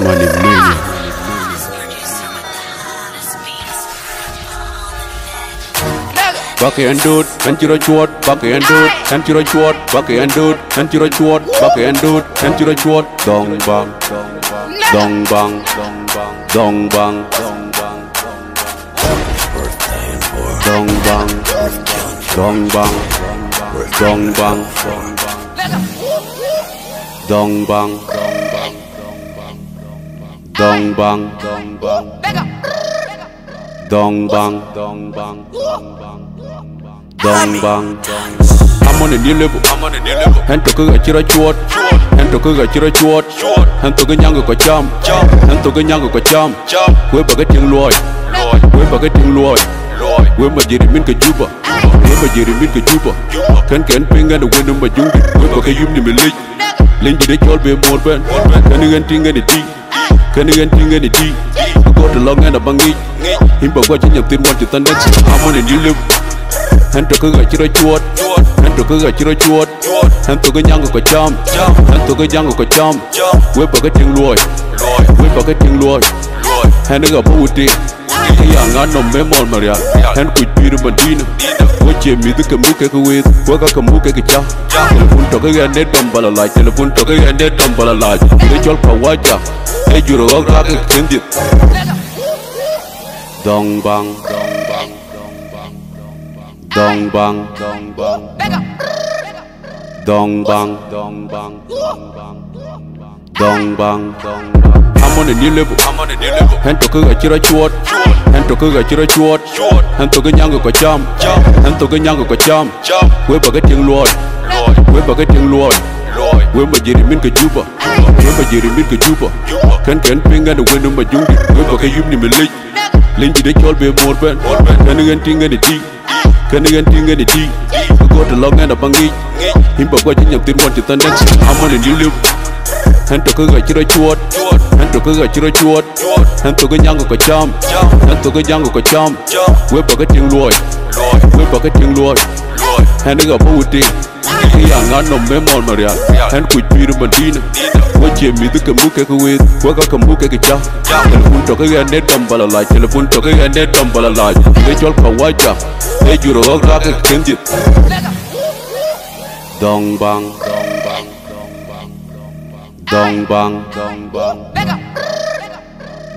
Money Mania. Bucky and dude, and you chuột, Bucky and dude, and you chuột, Bucky and dude, and you chuột, Bucky and dude, and you chuột, dong bang, dong bang, dong bang, dong bang, dong bang, dong bang, dong bang, Dong bang, dong bang, dong bang, dong bang, dong bang. I'm on a new level, I'm on a new level. Hắn tụi cứ gọi chỉ ra chuột, hắn tụi cứ gọi chỉ ra chuột, hắn tụi cứ nhăn người có chăm, hắn tụi cứ nhăn người có chăm. Quế bạc cái tiếng lôi, quế bạc cái tiếng lôi, quế bà gì thì mình cái chupa, quế bà gì thì mình cái chupa. Khánh kén bên ngang đầu quên đâu mà dung, quế bạc cái yếm thì mình lịch. Lên gì để cho về một bên, cái nữ anh tiên ngay để tiên. Kani gan ting gan ti I got the long end of bangi Him bà qua chân nhập tin quan chữ tân đất I'm on a new look Hắn trò cơ gọi chứ chuột. Hắn trò cơ gọi chứ đôi chuột. Hắn tụi cái nhang của chom. Hắn tụi cái nhang của chom. Quê bà cái tiếng lùi. Quê bà cái tiếng lùi. Hắn nó gặp bố ưu tiên Thấy à ngã nồng mê mòn mà rạ Hắn cùi chuyện bà đi nè Quá chè mì tức cầm mũ kẻ cơ quê Quá cá cầm mũ kẻ cơ chá Telephone trò cái gà nét đầm bà là lại. Telephone trò cái gà nét đầm bà là lại. Cái chó phá quá chá Ê dù rồi góc ra cái dong bang Dong bang Dong bang Dong bang Dong bang Dong bang Dong bang I'm on a new level I'm on a new level. Hand to cứ gọi chira chuột, hand to cứ gọi chira chuột, hand to cứ nhang của chăm hand to cứ nhang của chăm Quế bà cái tiếng lùi Quế bà cái tiếng lùi Quế bà gì mình cái juba nếu mà giờ đi biết cái chupa Khánh khánh bên ngay đồng quên đâu mà dùng đi Người vào cái yếm này mình lấy. Lên chỉ để cho về một bên. Khánh anh tiếng ngay để đi. Khánh anh tiếng ngay để đi. Cứ có thể lo ngay là băng nghi. Hiếm bảo qua những nhầm tin quan chỉ tên đánh Ám hơn là những lưu. Hắn tụi cứ gọi chứ đôi chuột. Hắn tụi cứ gọi chứ đôi chuột. Hắn tụi cứ nhăn của cỏ chom Hắn tụi cứ nhăn của cỏ chom Quên bảo cái tiếng lùi Quên bảo cái tiếng lùi Hắn đừng gặp bố ưu tiên. Khi hàng ngán nồng mê mòn mà rẻ Hắn quỷ truy ra mà đi nè Jimmy tukumbuke kuwit weka kumbuke kicha telefon toke ya ne dambala la telefon toke ya ne dambala la lechol kawaja lejuro rock kenjit dong bang dong bang dong bang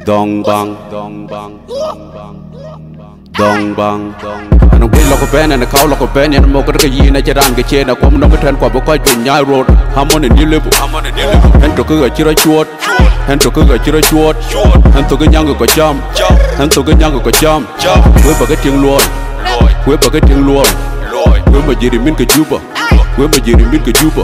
dong bang dong bang dong bang dong bang anh ông biết lo có ven anh khao lo có ven anh mong cái cái gì này chỉ ran cái chê nào cũng nông cái thuyền qua bốc coi chuyện nhai road hamon new level harmony new level anh trụ cứ ở chỉ ra chuột. Anh trụ cứ ở chỉ ra chuột. Anh trụ cái nhang người có chăm. Anh trụ cái nhang người có chăm. Quên bà cái tiếng lôi quên bà cái tiếng lôi quên bà gì thì mình cái juba quên bà. Gì thì mình cái juba